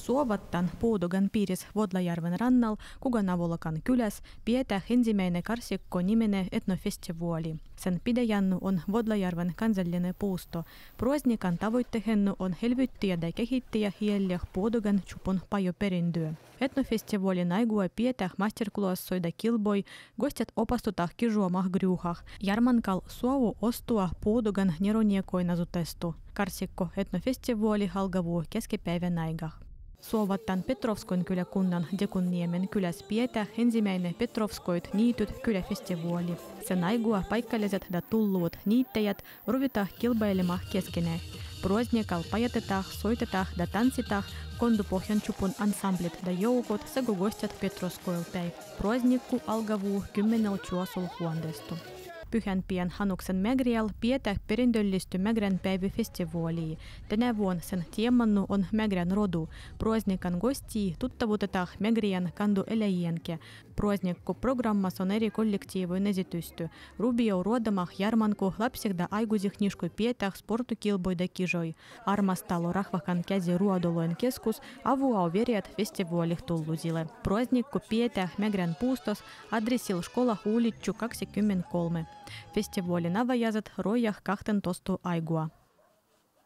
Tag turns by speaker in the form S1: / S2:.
S1: Suovattan Puudugan piiris Vodlajärven rannal, Kuganavolakan kyläs, pidetään ensimmäinen karsikko nimene etnofestivaali. Sen pidejännu on Vodlajärven kansallinen puusto. Proosnikan tavoittehennu on helvyttiä ja kehittäjä hieliä Puudugan chupon perintyä. Etnofestivaalin aigua pidetään masterclassoida kilboi, gostet opastuta kijuomah grjuhah. Jarmankal suovu ostua Puudugan neroniekoina zutestu. Karsikko etnofestivaali algavuu keskipäivän aigah. Suovattan Petrovskon kyläkunnan Dekunniemen kyläs pietä ensimmäinen Petrovskoit niityt kyläfestivaali. Sen aigua paikalliset ja tulluut niittäjät ruvita kilpailemaan keskenään. Prosnikal pajatetaan, soitetaan ja tanssitaan kondupohjan chupun ensemblit ja joukot sekä gostet Petrovskoilpäin. Prosnikku algavuu kymmenellä juosul huondestu. Pyhänpien Hanuksen Megriel pietä perinnöllisty Megren päiväfestivaaliin. Tänä vuonna sen teemannu on Megren rodu. Proisnikan gosti tuttavutetaan Megrien kandu eläjienke. Proisnikku programmas on eri kollektiivin esitysty. Rubio rodamah Jarmanku lapsikda aiguzih nishku pietäh sportukilboida kijoi. Armastalo rahvakan käsi ruodoloin keskus avua verjät festivaalih tulluzile. Proisnikku pietäh Megren puustos adressil школах улицу 23. Фестиволина ваязат роях кахтен тосту айгуа.